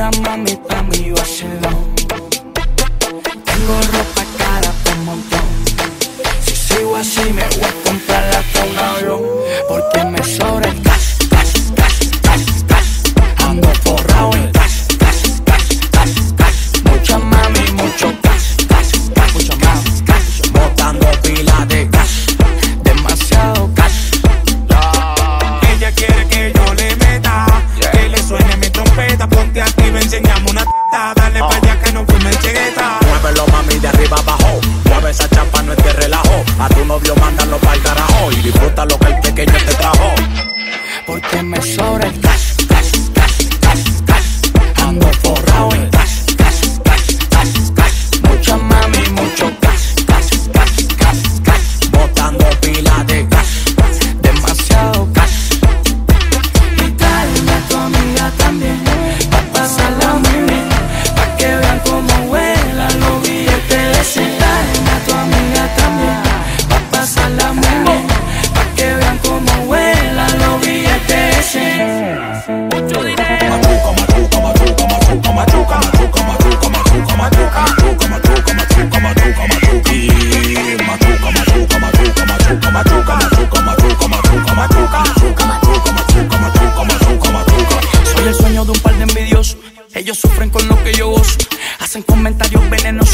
Mucha mami pa' mi vacilón. Tengo ropa enseñamos una tata. Dale pa' allá que no fume chegueta. Muévelo mami de arriba abajo. Mueve esa chapa, no es de relajo. A tu novio mándalo para el carajo. Y disfruta lo que el pequeño te trajo. Porque me sobra el cash,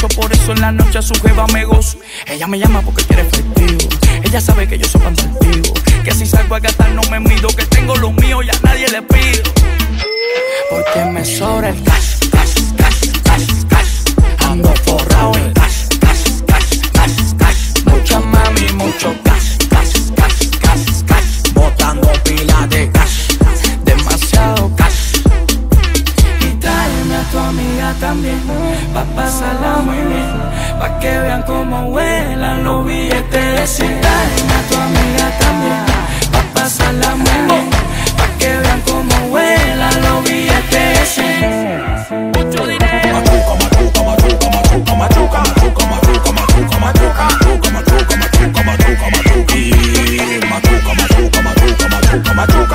por eso en la noche a su jeva me gozo. Ella me llama porque quiere efectivo. Ella sabe que yo soy pensativo. Que si salgo a gastar no me mido. Que tengo lo mío y a nadie le pido. Porque me sobra el cash, amiga también, pa' pasarla muy bien. Pa' que vean cómo vuelan los billetes de cien. Tráeme a tu amiga también, pa' pasarla muy bien. Pa' que vean cómo vuelan los billetes de cien. Mucho dinero. Machuca, machuca, machuca, machuca, machuca, machuca, machuca, machuca, machuca, machuca, machuca, machuca, machuca, machuca, machuca, machuca, machuca, machuca, machuca, machuca,